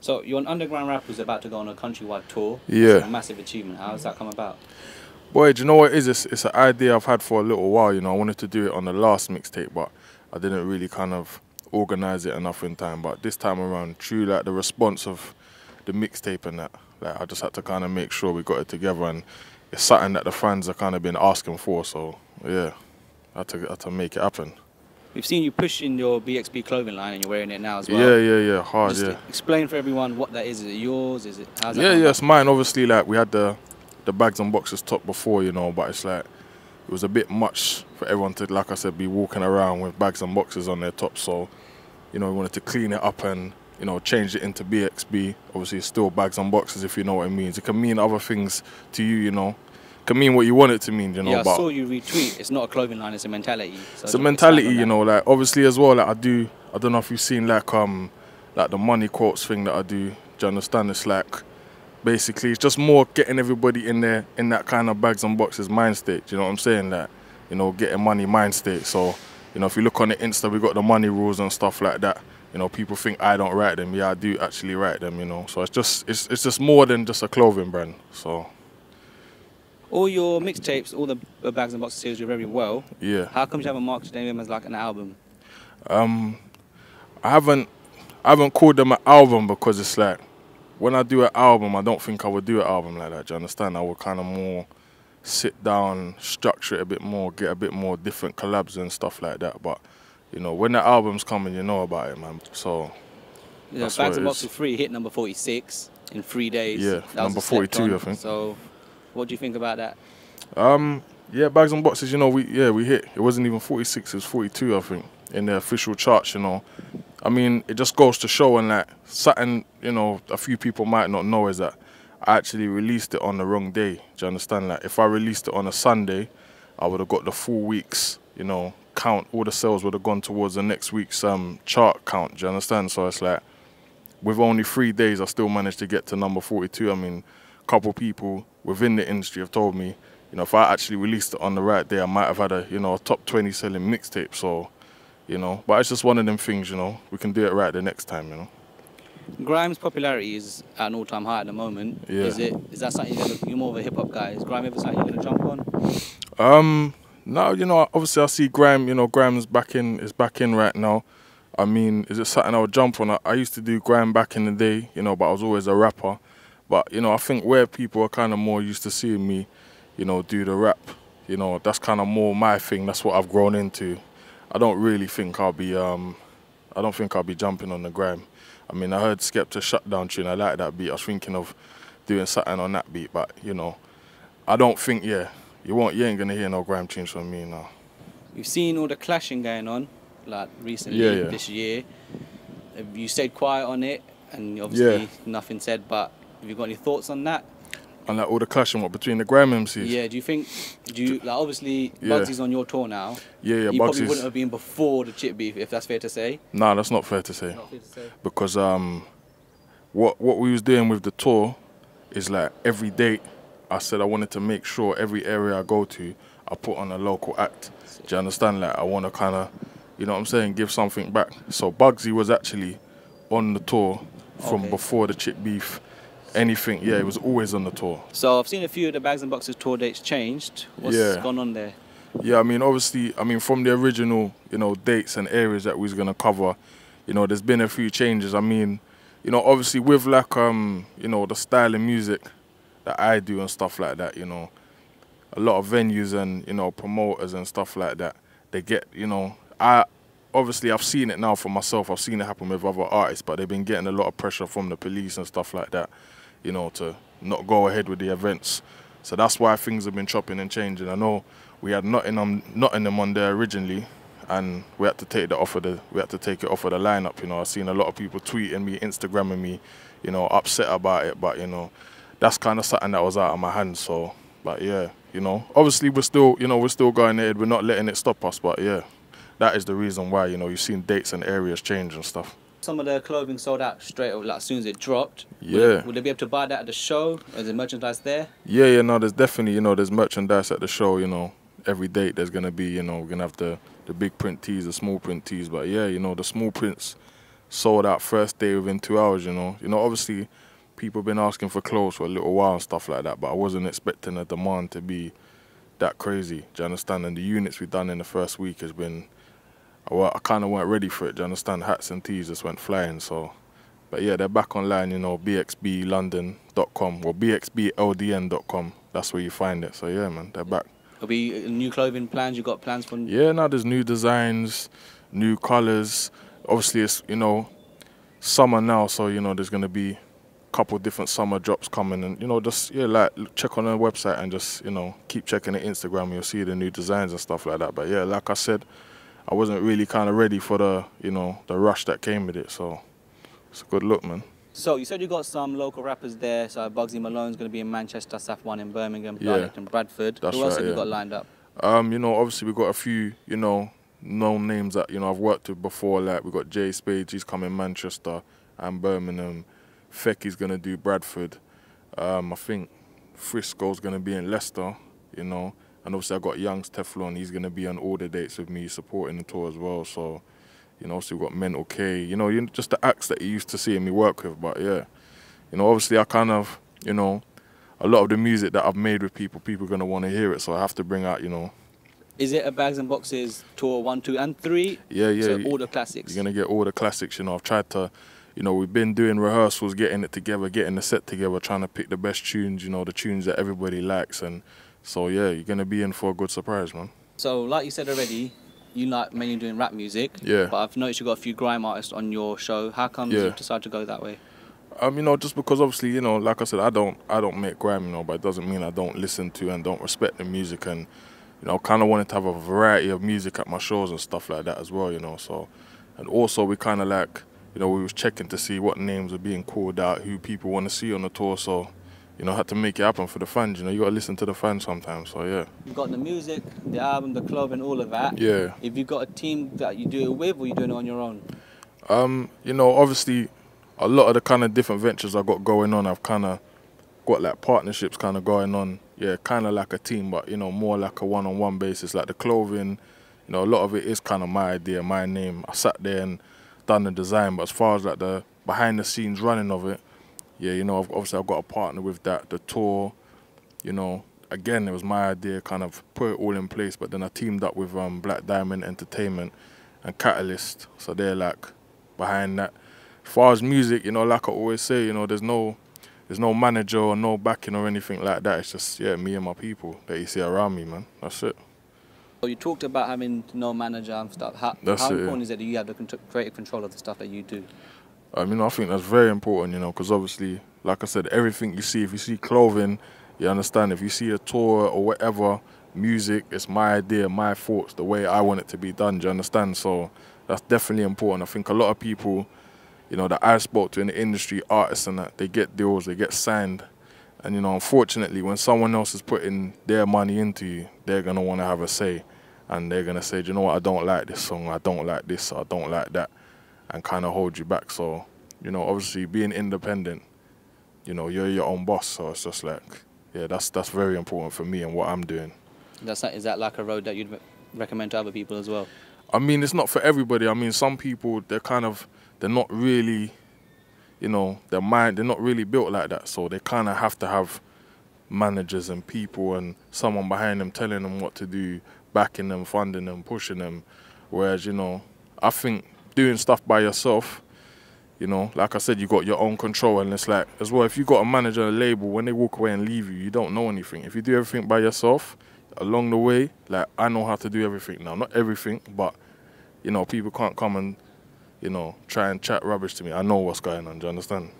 So you're an underground rapper who's about to go on a countrywide tour. Yeah. It's a massive achievement. How has that come about? Boy, do you know what it is? It's, it's an idea I've had for a little while. You know, I wanted to do it on the last mixtape, but I didn't really kind of organize it enough in time. But this time around, true, like the response of the mixtape and that, like I just had to kind of make sure we got it together, and it's something that the fans have kind of been asking for. So yeah, I had to, I had to make it happen. We've seen you pushing your BXB clothing line and you're wearing it now as well. Yeah, yeah, yeah, hard, Just yeah. explain for everyone what that is. Is it yours? Is it? How's that Yeah, yeah, it's mine. Obviously, like we had the the bags and boxes top before, you know, but it's like it was a bit much for everyone to, like I said, be walking around with bags and boxes on their top. So, you know, we wanted to clean it up and you know change it into BXB. Obviously, it's still bags and boxes, if you know what it means. It can mean other things to you, you know. Can mean what you want it to mean, you know. yeah, I but saw you retweet. It's not a clothing line. It's a mentality. So it's a mentality, you know. Like obviously as well, like I do. I don't know if you've seen like um like the money quotes thing that I do. Do you understand? It's like basically it's just more getting everybody in there in that kind of bags and boxes mind state. Do you know what I'm saying? That you know getting money mind state. So you know if you look on the Insta, we got the money rules and stuff like that. You know people think I don't write them. Yeah, I do actually write them. You know. So it's just it's it's just more than just a clothing brand. So All your mixtapes, all the bags and boxes series do very well. yeah. How come you haven't marketed them as like an album? Um, I haven't I haven't called them an album because it's like when I do an album, I don't think I would do an album like that. Do you understand? I would kind of more sit down, structure it a bit more, get a bit more different collabs and stuff like that. But you know, when the album's coming, you know about it, man. So Yeah, bags and boxes free hit number 46 in three days. Yeah, That number 42, on. I think. So, what do you think about that? Um, yeah, bags and boxes. You know, we yeah we hit. It wasn't even 46. It was 42, I think, in the official charts. You know, I mean, it just goes to show, and that something you know a few people might not know is that I actually released it on the wrong day. Do you understand? Like, if I released it on a Sunday, I would have got the full weeks. You know, count. All the sales would have gone towards the next week's um chart count. Do you understand? So it's like with only three days, I still managed to get to number 42. I mean, couple people within the industry have told me, you know, if I actually released it on the right day, I might have had a, you know, a top 20 selling mixtape. So, you know, but it's just one of them things, you know, we can do it right the next time, you know. Grime's popularity is at an all-time high at the moment. Yeah. Is it? Is that something you're, gonna, you're more of a hip hop guy? Is Grime ever something you're gonna jump on? Um, no, you know, obviously I see Grime. you know, Grime's back in, is back in right now. I mean, is it something I would jump on? I, I used to do Grime back in the day, you know, but I was always a rapper. But, you know, I think where people are kind of more used to seeing me, you know, do the rap, you know, that's kind of more my thing. That's what I've grown into. I don't really think I'll be, um, I don't think I'll be jumping on the Grime. I mean, I heard Skepta Shutdown tune. I like that beat. I was thinking of doing something on that beat, but, you know, I don't think, yeah, you won't, you ain't gonna hear no Grime tunes from me now. You've seen all the clashing going on, like recently Yeah, yeah. this year. You stayed quiet on it, and obviously Yeah. nothing said. But have you got any thoughts on that? And like all the clashing what between the Grime MCs. Yeah. Do you think? Do you like obviously Yeah. Bugzy's on your tour now? yeah, yeah. you probably wouldn't have been before the Chip beef, if that's fair to say. Nah, that's not fair to say. Fair to say. Because um, what what we was doing with the tour is like every date. I said I wanted to make sure every area I go to, I put on a local act. Do you understand? Like I want to kind of, you know what I'm saying, give something back. So Bugzy was actually on the tour from Okay. before the Chip beef. Anything, yeah, it was always on the tour. So I've seen a few of the bags and boxes tour dates changed. What's Yeah. gone on there? Yeah, I mean, obviously, I mean, from the original, you know, dates and areas that we was gonna cover, you know, there's been a few changes. I mean, you know, obviously with like, um, you know, the style of music that I do and stuff like that, you know, a lot of venues and you know promoters and stuff like that, they get, you know, I obviously I've seen it now for myself. I've seen it happen with other artists, but they've been getting a lot of pressure from the police and stuff like that, you know, to not go ahead with the events. So that's why things have been chopping and changing. I know we had Nottingham, Nottingham on there originally, and we had to take that off of the we had to take it off of the lineup. You know, I've seen a lot of people tweeting me, Instagramming me, you know, upset about it. But you know, that's kind of something that was out of my hands. So, but yeah, you know, obviously we're still, you know, we're still going ahead. We're not letting it stop us. But yeah, that is the reason why. You know, you've seen dates and areas change and stuff. Some of the clothing sold out straight away, like as soon as it dropped. Would Yeah. they- Would they be able to buy that at the show? Is there merchandise there? Yeah, yeah, no, there's definitely, you know, there's merchandise at the show, you know, every date there's gonna be, you know, we're gonna have the, the big print tees, the small print tees, but yeah, you know, the small prints, sold out first day within two hours. You know, you know, obviously people been asking for clothes for a little while and stuff like that, but I wasn't expecting the demand to be that crazy. Do you understand? And the units we've done in the first week has been, well, I kind of weren't ready for it. Do you understand? Hats and tees just went flying. So, but yeah, they're back online. You know, bxblondon.com or bxbldn.com. That's where you find it. So yeah, man, they're back. There'll be uh, new clothing plans. You got plans for? Yeah, now there's new designs, new colors. Obviously, it's you know summer now, so you know there's gonna be a couple different summer drops coming, and you know just yeah, like check on the website and just you know keep checking the Instagram. You'll see the new designs and stuff like that. But yeah, like I said, I wasn't really kind of ready for the you know the rush that came with it. So it's a good look, man. So you said you got some local rappers there. So Bugzy Malone's going to be in Manchester, Saf One in Birmingham, Yeah. In Bradford. That's Who else right, have you got lined up? Um, you know, obviously we've got a few, you know, known names that you know I've worked with before. Like we got Jay Spade, he's coming Manchester and Birmingham. Fekky's gonna do Bradford. Um, I think Frisco's gonna be in Leicester. You know, and obviously I've got Youngs Teflon. He's gonna be on all the dates with me, supporting the tour as well. So, you know, also we got Mental K. You know, you just the acts that you used to seeing me work with. But yeah, you know, obviously I kind of, you know, a lot of the music that I've made with people, people are gonna want to hear it. So I have to bring out, you know, Is it a Bags and Boxes tour one, two, and three? yeah, yeah. So all the classics. You're gonna get all the classics. You know, I've tried to, you know, we've been doing rehearsals, getting it together, getting the set together, trying to pick the best tunes. You know, the tunes that everybody likes, and so yeah, you're gonna be in for a good surprise, man. So like you said already, you like mainly doing rap music. Yeah. But I've noticed you got a few grime artists on your show. How come Yeah. you decided to go that way? Um, you know, just because obviously, you know, like I said, I don't, I don't make grime, you know, but it doesn't mean I don't listen to and don't respect the music, and you know, kind of wanted to have a variety of music at my shows and stuff like that as well, you know. So, and also we kind of like, you know, we was checking to see what names are being called out, who people want to see on the tour. So, you know, had to make it happen for the fans. You know, you got to listen to the fans sometimes. So yeah, You got the music, the album, the clothing, all of that. yeah. If you got a team that you do it with, or you doing it on your own? Um, you know, obviously, a lot of the kind of different ventures I got going on, I've kind of got like partnerships kind of going on. Yeah, kind of like a team, but you know, more like a one-on-one basis. Like the clothing, you know, a lot of it is kind of my idea, my name. I sat there and done the design, but as far as like the behind-the-scenes running of it, yeah, you know, obviously I've got a partner with that. The tour, you know, again, it was my idea, kind of put it all in place. But then I teamed up with um, Black Diamond Entertainment and Catalyst, so they're like behind that. As far as music, you know, like I always say, you know, there's no there's no manager or no backing or anything like that. It's just yeah, me and my people that you see around me, man. That's it. So you talked about having no manager and stuff. How, That's how it, yeah. important is it that you have the creative control of the stuff that you do? Um, you know, I think that's very important, you know, because obviously, like I said, everything you see, if you see clothing, you understand. If you see a tour or whatever, music, it's my idea, my thoughts, the way I want it to be done. Do you understand? So that's definitely important. I think a lot of people, you know, that I spoke to in the industry, artists and that, they get deals, they get signed. And, you know, unfortunately, when someone else is putting their money into you, they're going to want to have a say. And they're going to say, you know what, I don't like this song, I don't like this, I don't like that and kind of hold you back. So, you know, obviously being independent, you know, you're your own boss. So it's just like, yeah, that's that's very important for me and what I'm doing. That's not, is that like a road that you'd recommend to other people as well? I mean, it's not for everybody. I mean, some people they're kind of they're not really, you know, their mind they're not really built like that. So they kind of have to have managers and people and someone behind them telling them what to do, backing them, funding them, pushing them. Whereas, you know, I think doing stuff by yourself, you know, like I said, you got your own control, and it's like as well. If you got a manager a label, when they walk away and leave you, you don't know anything. If you do everything by yourself, along the way, like I know how to do everything now. Not everything, but you know, people can't come and, you know, try and chat rubbish to me. I know what's going on. Do you understand?